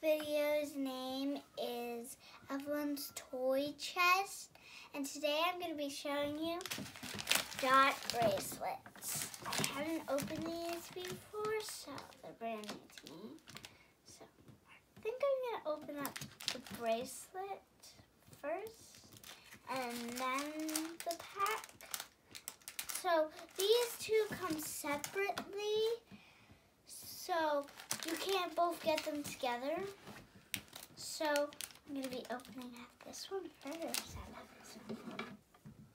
video's name is Evelyn's Toy Chest. And today I'm going to be showing you dot bracelets. I haven't opened these before, so they're brand new to me. So I think I'm going to open up the bracelet first and then the pack. So these two come separately. So you can't both get them together. So I'm going to be opening up this one first. I love this one.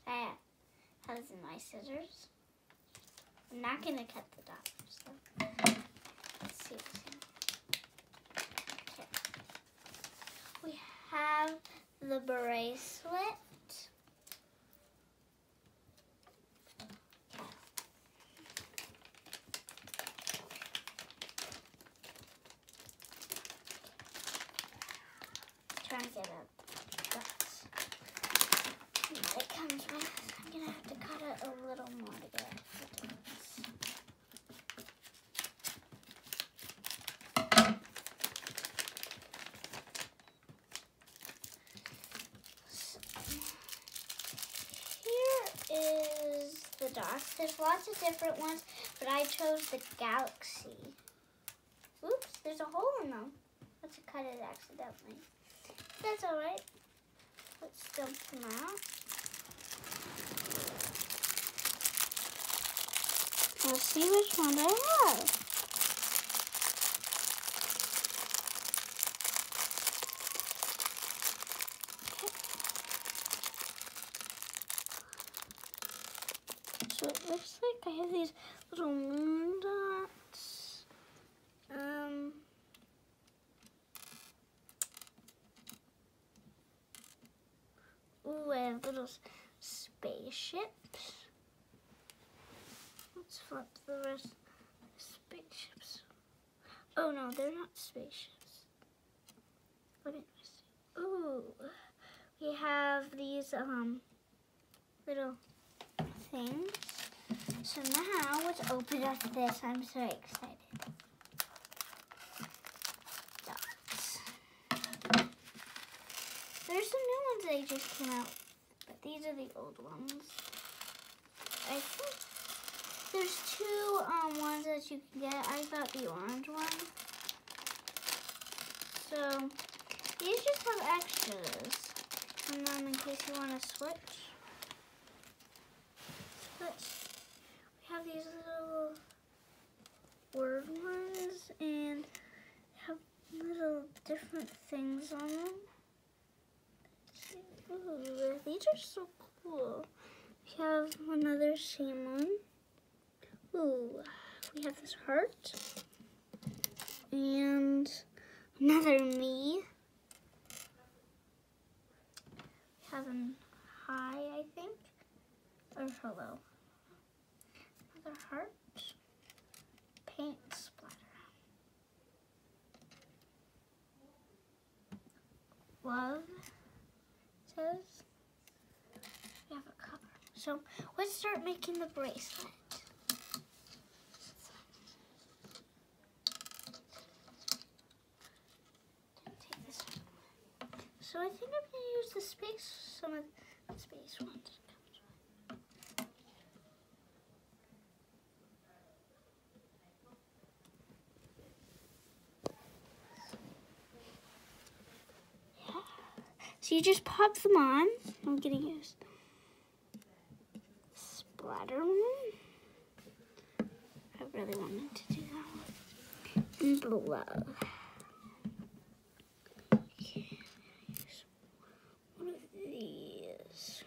I have my scissors. I'm not going to cut the dots. So let's see in Okay. We have the bracelet. trying to get a guts. It comes with, I'm gonna have to cut it a little more to get the dots. So, here is the dots. There's lots of different ones, but I chose the galaxy. Oops, there's a hole in them. Let's cut it accidentally. That's alright. Let's dump them out. Let's see which one I have. So it looks like I have these little moon dots. Um, Ooh, I have little spaceships. Let's flip the rest spaceships. Oh no, they're not spaceships. What did I see? Ooh, we have these um little things. So now let's open up this. I'm so excited. Dots. There's some new ones that just came out, but these are the old ones. I think there's two um ones that you can get. I got the orange one. So these just have extras, and then in case you want to switch. Switch. Have these little word ones and have little different things on them. Ooh, these are so cool. We have another same one. Ooh, we have this heart. And another me. We have an hi, I think. Or hello. Another heart. Paint splatter. Love says we have a cover. So let's start making the bracelet. So I think I'm gonna use the space, some of the space ones. So you just pop them on. I'm gonna use splatter one. I really wanted to do that one. And blow. Okay, use one of these.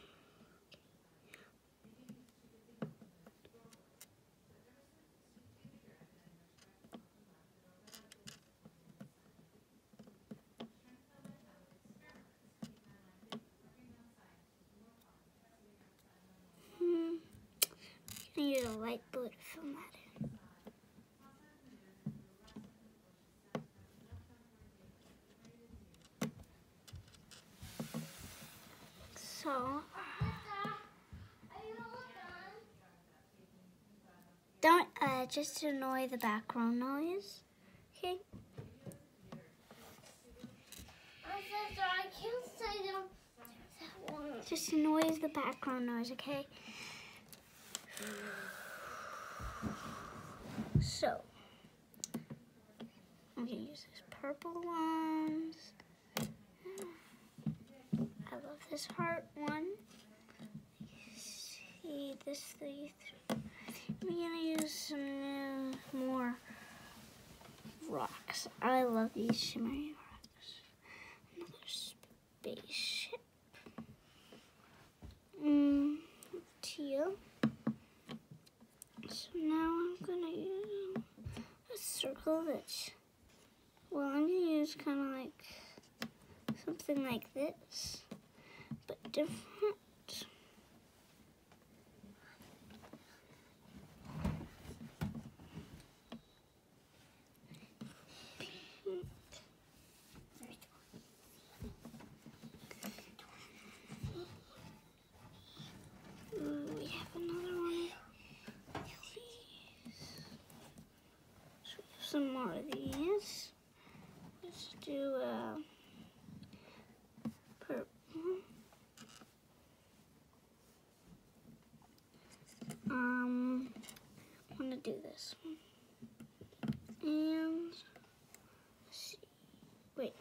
Hmm. I need a light blue to fill that in. So, don't uh, just annoy the background noise. Okay. Just noise the background noise, okay? So, I'm gonna use this purple ones. I love this heart one. See this three. I'm gonna use some new, more rocks. I love these shimmery rocks. Another spaceship. Mm, teal. So now I'm gonna use a circle that's, well, I'm gonna use kind of like something like this, but different. Some more of these. Let's do a purple. Um, I'm gonna do this. And see. Wait.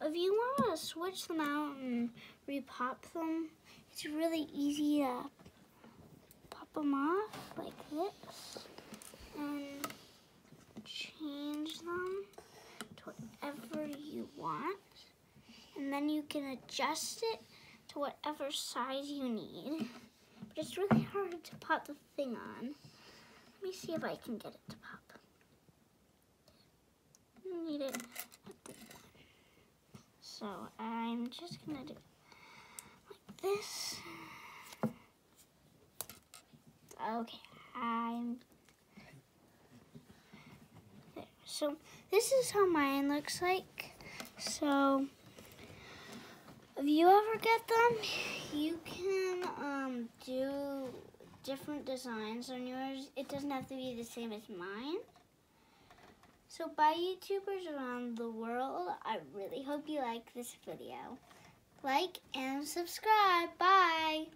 If you want to switch them out and repop them, it's really easy to pop them off like this and change them to whatever you want. And then you can adjust it to whatever size you need. But it's really hard to pop the thing on. Let me see if I can get it to pop. Need it so I'm just gonna do like this. Okay, I'm. So this is how mine looks like. So if you ever get them, you can um, do different designs on yours. It doesn't have to be the same as mine. So bye YouTubers around the world. I really hope you like this video. Like and subscribe. Bye.